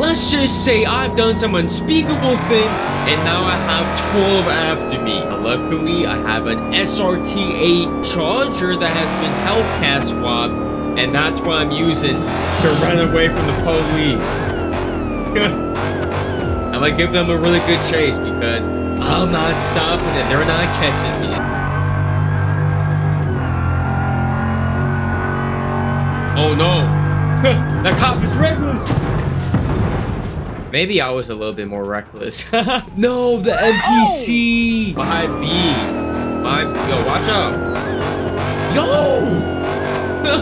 Let's just say I've done some unspeakable things and now I have 12 after me. Luckily, I have an SRT-8 Charger that has been Hellcat swapped and that's what I'm using to run away from the police. I'm gonna give them a really good chase because I'm not stopping and they're not catching me. Oh no! that cop is reckless! Maybe I was a little bit more reckless. no, the NPC! Behind B. My, yo, watch out. Yo!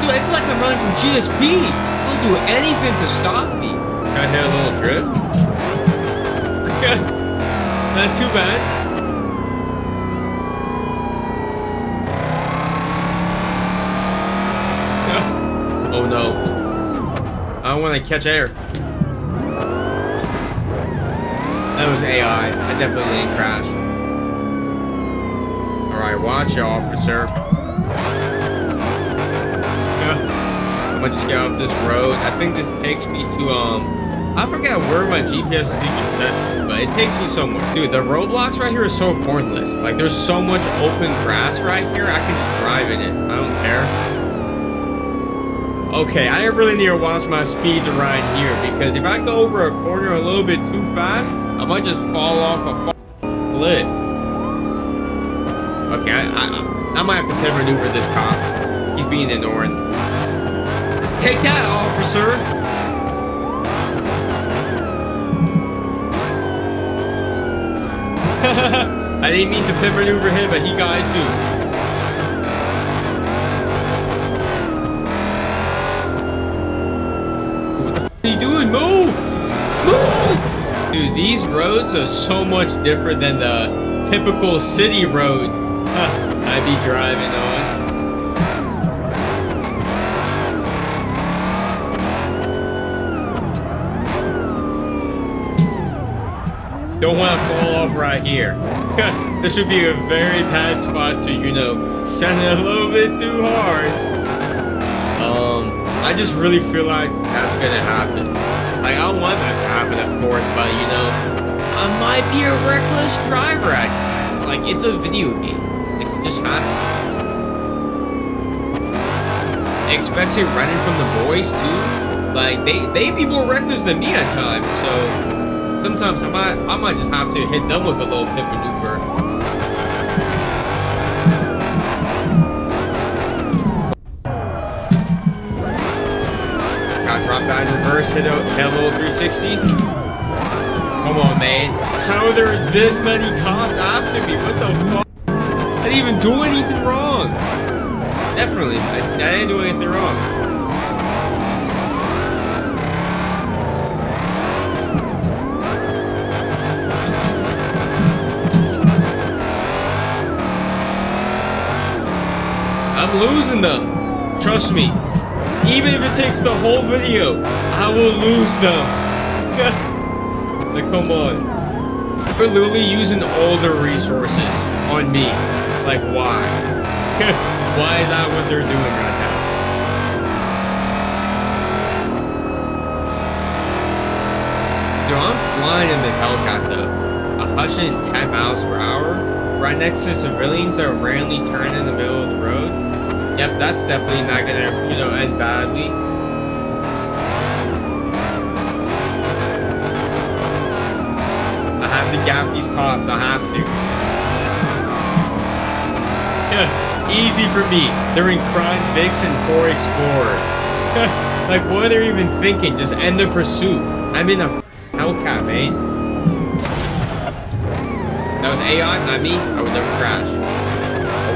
Dude, I feel like I'm running from GSP. They'll do anything to stop me. Can I hit a little drift? Not too bad. Oh no. I don't want to catch air. That was AI. I definitely didn't crash. Alright, watch officer. Yeah. I'm gonna just get off this road. I think this takes me to, um... I forget where my GPS is even set to, but it takes me somewhere. Dude, the roadblocks right here are so pointless. Like, there's so much open grass right here, I can just drive in it. I don't care. Okay, I really need to watch my speeds around here because if I go over a corner a little bit too fast, I might just fall off a cliff. Okay, I, I, I might have to pit maneuver this cop. He's being annoying. Take that, officer! I didn't mean to pit maneuver him, but he got it too. These roads are so much different than the typical city roads I'd be driving on. Don't want to fall off right here. this would be a very bad spot to, you know, send it a little bit too hard. Um, I just really feel like that's gonna happen. Like, I don't want that to happen, of course, but, you know, I might be a reckless driver at times. Like, it's a video game. It can just happen. Especially running from the boys, too. Like, they, they be more reckless than me at times, so... Sometimes I might, I might just have to hit them with a little pit maneuver. Reverse, hit a little 360. Come on, man. How are there this many cops after me? What the fuck? I didn't even do anything wrong. Definitely, I, I didn't do anything wrong. I'm losing them. Trust me. Even if it takes the whole video, I will lose them. like, come on. We're literally using all the resources on me. Like, why? why is that what they're doing right now? Dude, I'm flying in this Hellcat, 110 miles per hour. Right next to civilians that randomly turn in the middle of the road. Yep, that's definitely not gonna, you know, end badly. I have to gap these cops, I have to. Easy for me. They're in Crown Vics and for Explorers. like, what are they even thinking? Just end the pursuit. I'm in a Hellcat, man. That was AI, not me. I would never crash.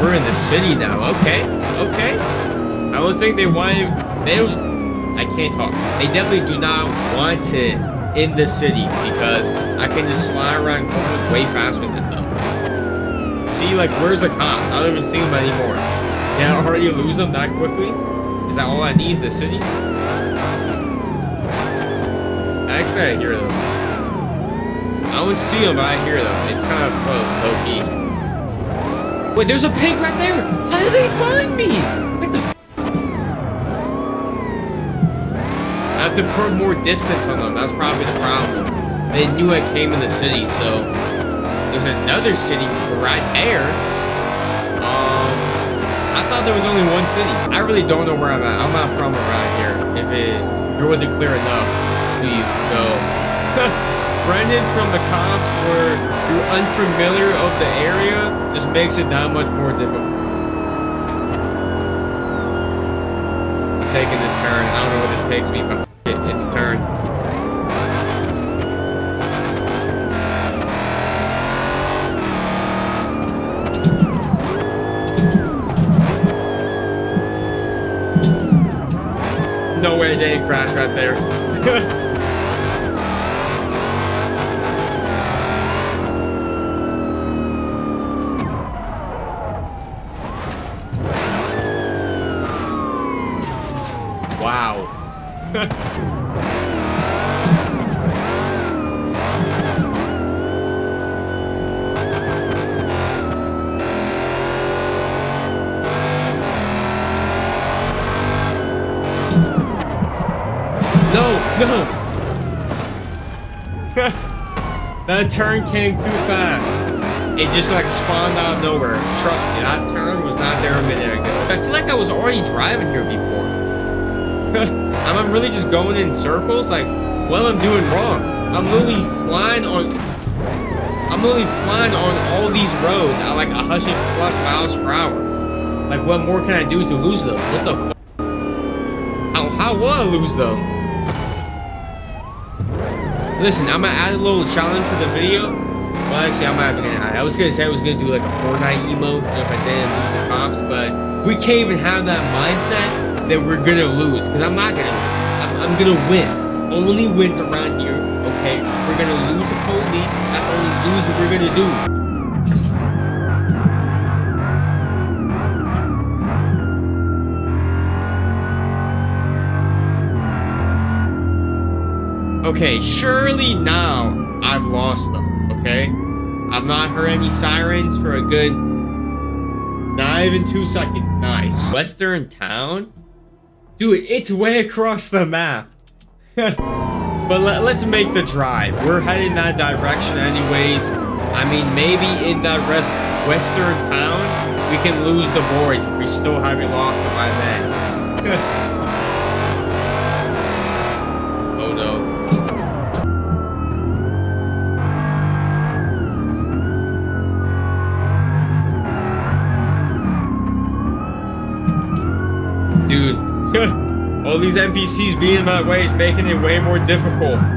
We're in the city now. Okay. Okay. I don't think they want They don't. I can't talk. They definitely do not want it in the city because I can just slide around corners way faster than them. See, like, where's the cops? I don't even see them anymore. Yeah, I already lose them that quickly? Is that all I need is the city? Actually, I hear them. I don't see them, but I hear them. It's kind of close, low key. Wait, there's a pig right there! How did they find me? What the f I have to put more distance on them. That's probably the problem. They knew I came in the city, so there's another city right there. Um, I thought there was only one city. I really don't know where I'm at. I'm not from around here. If it, if it wasn't clear enough you, so running from the cops where you're unfamiliar of the area just makes it that much more difficult. taking this turn. I don't know where this takes me, but it, it's a turn. No way they didn't crash right there. No! No. that turn came too fast. It just like spawned out of nowhere. Trust me, that turn was not there a minute ago. I feel like I was already driving here before. I'm really just going in circles? Like, what am I doing wrong? I'm literally flying on... I'm literally flying on all these roads at like 100 plus miles per hour. Like, what more can I do to lose them? What the fuck? How, how will I lose them? Listen, I'm gonna add a little challenge to the video. Well, actually, I'm not gonna add. I was gonna say I was gonna do like a Fortnite emote if I didn't lose the cops, but we can't even have that mindset that we're gonna lose, because I'm not gonna. I'm, I'm gonna win. Only wins around here. Okay, we're gonna lose the police. That's only lose what we're gonna do. Okay, surely now I've lost them, okay? I've not heard any sirens for a good... Not even two seconds. Nice. Western town? Dude, it's way across the map. but let, us make the drive. We're heading that direction anyways. I mean, maybe in that rest western town, we can lose the boys if we still haven't lost them by then. Oh no. Dude, all these NPCs being in my way is making it way more difficult.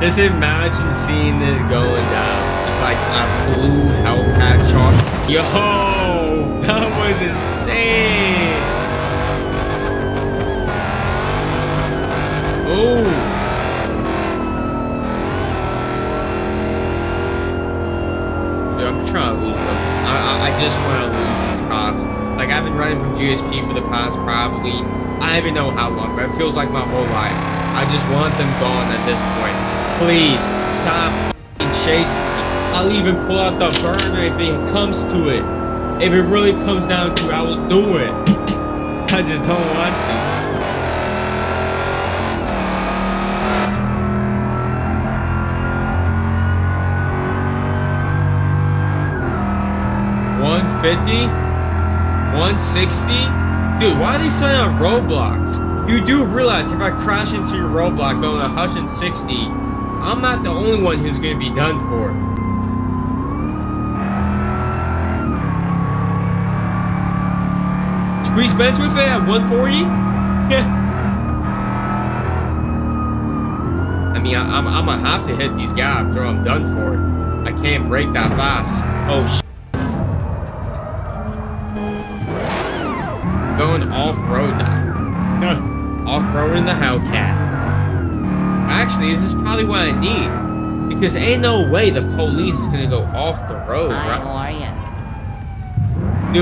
Just imagine seeing this going down like a blue Hellcat shot. Yo, that was insane. Oh. I'm trying to lose them. I, I, I just want to lose these cops. Like, I've been running from GSP for the past probably, I don't even know how long, but it feels like my whole life. I just want them gone at this point. Please, stop chasing me. I'll even pull out the burner if it comes to it. If it really comes down to it, I will do it. I just don't want to. One fifty, one sixty. Dude, why are they selling out roadblocks? You do realize if I crash into your roadblock going 160, I'm not the only one who's gonna be done for. Grease Benz with it at 140? Yeah. I mean, I, am I'm, gonna have to hit these gaps or I'm done for. It. I can't break that fast. Oh, sh Going off-road now. off-road in the Hellcat. Actually, this is probably what I need. Because ain't no way the police is gonna go off the road, right? How are you?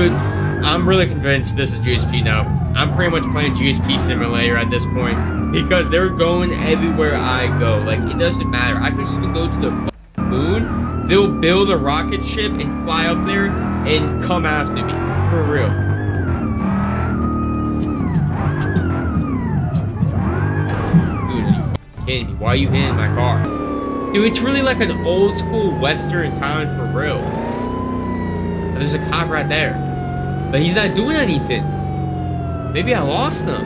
Dude, I'm really convinced this is GSP now. I'm pretty much playing GSP Simulator at this point because they're going everywhere I go. Like, it doesn't matter. I could even go to the moon. They'll build a rocket ship and fly up there and come after me. For real. Dude, are you kidding me? Why are you hitting my car? Dude, it's really like an old school western town for real. There's a cop right there. But he's not doing anything. Maybe I lost him.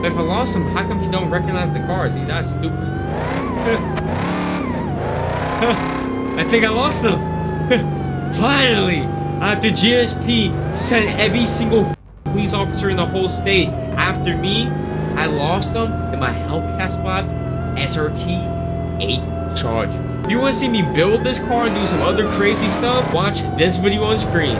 But if I lost him, how come he don't recognize the cars? He's not stupid. I think I lost him. Finally! After GSP sent every single police officer in the whole state after me, I lost them and my Hellcat swapped SRT 8 charge. If you want to see me build this car and do some other crazy stuff, watch this video on screen.